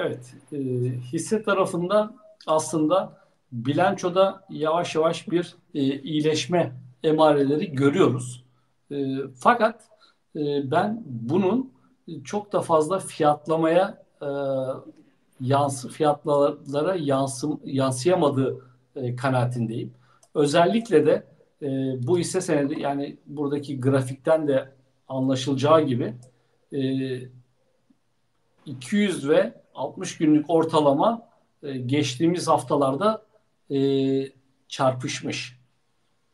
Evet, e, hisse tarafında aslında bilançoda yavaş yavaş bir e, iyileşme emareleri görüyoruz. E, fakat e, ben bunun çok da fazla fiyatlamaya e, yansı fiyatlara yansım, yansıyamadığı e, kanaatindeyim. Özellikle de e, bu hisse senedi yani buradaki grafikten de anlaşılacağı gibi e, 200 ve 60 günlük ortalama e, geçtiğimiz haftalarda e, çarpışmış.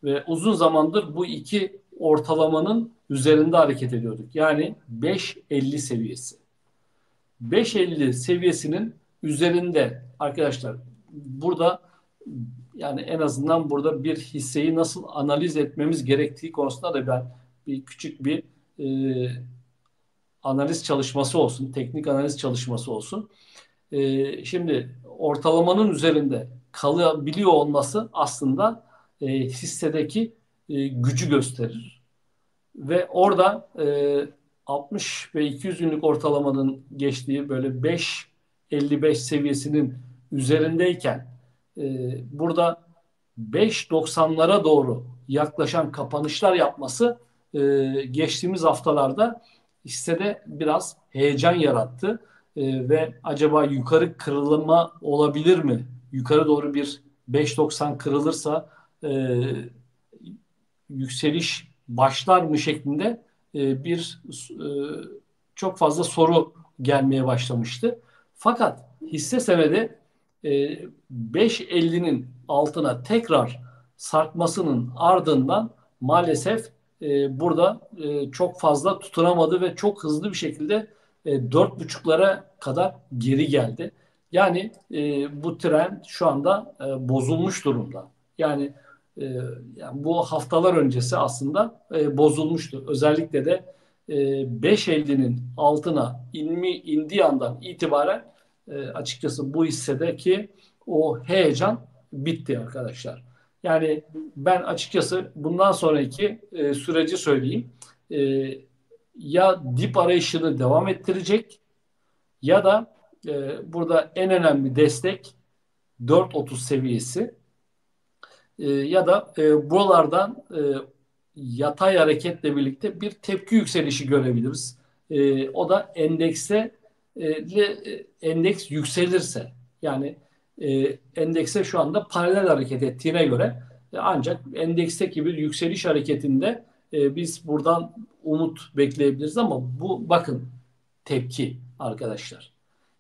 Ve uzun zamandır bu iki ortalamanın üzerinde hareket ediyorduk. Yani 5.50 seviyesi. 5.50 seviyesinin üzerinde arkadaşlar burada yani en azından burada bir hisseyi nasıl analiz etmemiz gerektiği konusunda da ben bir küçük bir e, analiz çalışması olsun, teknik analiz çalışması olsun. E, şimdi ortalamanın üzerinde kalabiliyor olması aslında e, hissedeki e, gücü gösterir. Ve orada e, 60 ve 200 günlük ortalamanın geçtiği böyle 5.55 seviyesinin üzerindeyken e, burada 5.90'lara doğru yaklaşan kapanışlar yapması e, geçtiğimiz haftalarda hissede biraz heyecan yarattı e, ve acaba yukarı kırılma olabilir mi? Yukarı doğru bir 5.90 kırılırsa e, yükseliş başlar mı şeklinde e, bir e, çok fazla soru gelmeye başlamıştı. Fakat hisse senedi e, 5.50'nin altına tekrar sarkmasının ardından maalesef e, burada e, çok fazla tutunamadı ve çok hızlı bir şekilde e, dört buçuklara kadar geri geldi. Yani e, bu trend şu anda e, bozulmuş durumda. Yani, e, yani bu haftalar öncesi aslında e, bozulmuştu. Özellikle de e, 5.50'nin altına inmi, indiği andan itibaren e, açıkçası bu hissedeki o heyecan bitti arkadaşlar. Yani ben açıkçası bundan sonraki e, süreci söyleyeyim. E, ya dip arayışını devam ettirecek ya da e, burada en önemli destek 4.30 seviyesi e, ya da e, buralardan e, yatay hareketle birlikte bir tepki yükselişi görebiliriz. E, o da endekse e, e endeks yükselirse yani e, endekse şu anda paralel hareket ettiğine göre e, ancak endeksteki bir yükseliş hareketinde e, biz buradan umut bekleyebiliriz ama bu bakın tepki arkadaşlar.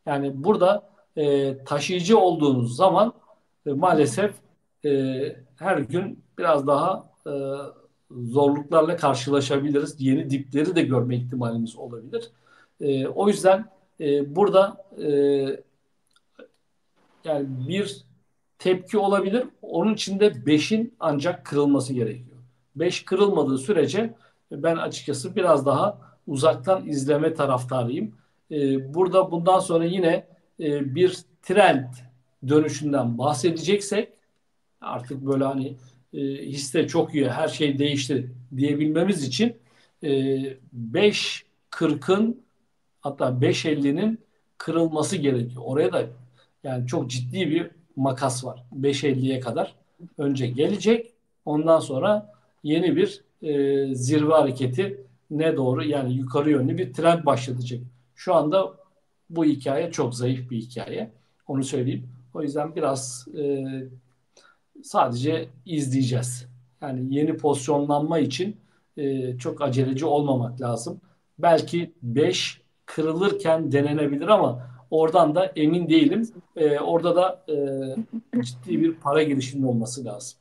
Yani burada e, taşıyıcı olduğunuz zaman e, maalesef e, her gün biraz daha e, zorluklarla karşılaşabiliriz. Yeni dipleri de görme ihtimalimiz olabilir. E, o yüzden e, burada e, yani bir tepki olabilir. Onun içinde 5'in ancak kırılması gerekiyor. 5 kırılmadığı sürece ben açıkçası biraz daha uzaktan izleme taraftarıyım. Ee, burada bundan sonra yine e, bir trend dönüşünden bahsedeceksek artık böyle hani e, hisse çok iyi her şey değişti diyebilmemiz için e, 5.40'ın hatta 5.50'nin kırılması gerekiyor. Oraya da yani çok ciddi bir makas var. 5.50'ye kadar önce gelecek. Ondan sonra yeni bir e, zirve hareketi ne doğru yani yukarı yönlü bir trend başlatacak. Şu anda bu hikaye çok zayıf bir hikaye. Onu söyleyeyim. O yüzden biraz e, sadece izleyeceğiz. Yani yeni pozisyonlanma için e, çok aceleci olmamak lazım. Belki 5 kırılırken denenebilir ama oradan da emin değilim. E, orada da e, ciddi bir para girişinin olması lazım.